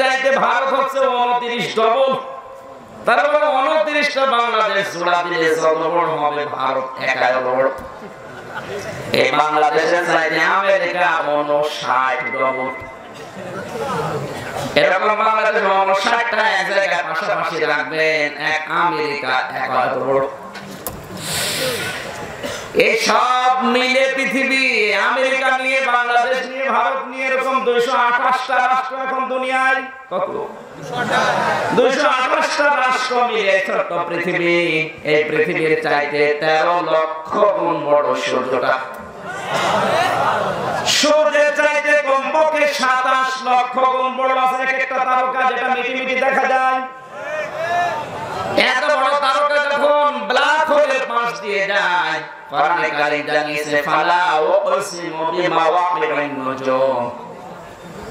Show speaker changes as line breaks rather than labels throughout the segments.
চাইতে ভারত হচ্ছে উনত্রিশ ডবল। তার মানে উনত্রিশটা বাংলাদেশ জোড়া দিলে যত বড় হবে ভারত একাই বড়। এই বাংলাদেশের চাইতে আমেরিকা উনষাট ডবল। এরকম বাংলাদেশ এক জায়গায় পাশাপাশি রাখবেন, এক আমেরিকা বড়। এই সব মিলে পৃথিবী, আমেরিকা নিয়ে বাংলাদেশ নিয়ে ভারত নিয়ে এরকম দুইশো আঠাশটা রাষ্ট্র এখন দুনিয়ায়? কত? দুইশো আঠাশটা রাষ্ট্র মিলে ছোট্ট পৃথিবী। এই পৃথিবীর চাইতে তেরো লক্ষ গুণ বড় সূর্যটা। সূর্যের চাইতে কমপক্ষে সাতাশ লক্ষ গুণ বড় আছে। এক একটা তারকা যেটা মিটি মিটি দেখা যায়। এত বড় তারকা যখন ব্ল্যাক হোলের পাশ দিয়ে যায়, কোরআনে কারীম জানিয়েছে, ফালা উকসিমু বিমাওয়াকিবিন নুজুম। এই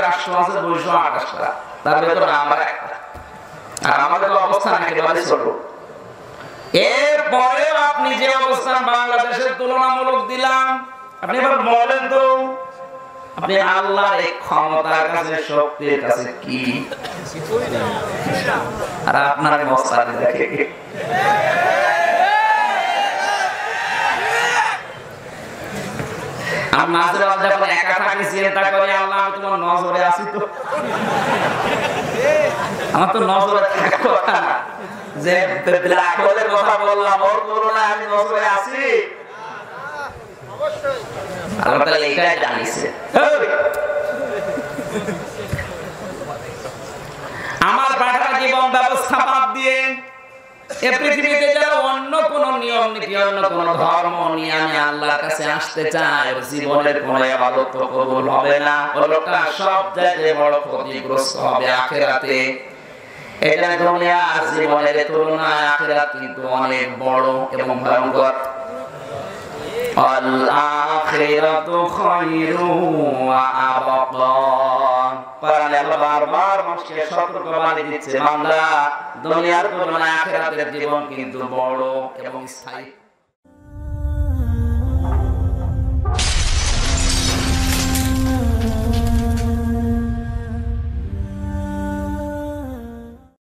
রাষ্ট্র আছে আর আমাদের অবস্থান একেবারে ছোট। এরপরেও আপনি যে অবস্থান বাংলাদেশের তুলনামূলক দিলাম, আপনি এবার বলেন তো আপনি আল্লাহর এই ক্ষমতার কাছে শক্তির কাছে কি আর আপনার অবস্থান দেখে আমি নজরে আছি আমার তো নজরে থাকার কথা না যে কথা বললাম ওর তুলনায় আমি নজরে আছি আল্লাহ তাআলা এটাই জানিয়েছে। আমার পাঠার জীবন ব্যবস্থা বাদ দিয়ে এ পৃথিবীতে যারা অন্য কোন নিয়ম নীতি অন্য কোন ধর্ম নিয়ে আমি আল্লাহর কাছে আসতে চাই ওর জীবনের কোন ইবাদত কবুল হবে না ও লোকটা সব জায়গায় বড় ক্ষতিগ্রস্ত হবে আখেরাতে। এটা দুনিয়ার জীবনের তুলনায় আখেরাত কিন্তু অনেক বড় এবং ভয়ঙ্কর। আল-আখিরাতু খায়রু ওয়া আবকা কোরআনে আল্লাহ বারবার মানুষকে সতর্কবাণী দিচ্ছে, বান্দা, দুনিয়ার তুলনায় আখিরাতের জীবন কিন্তু বড় এবং স্থায়ী।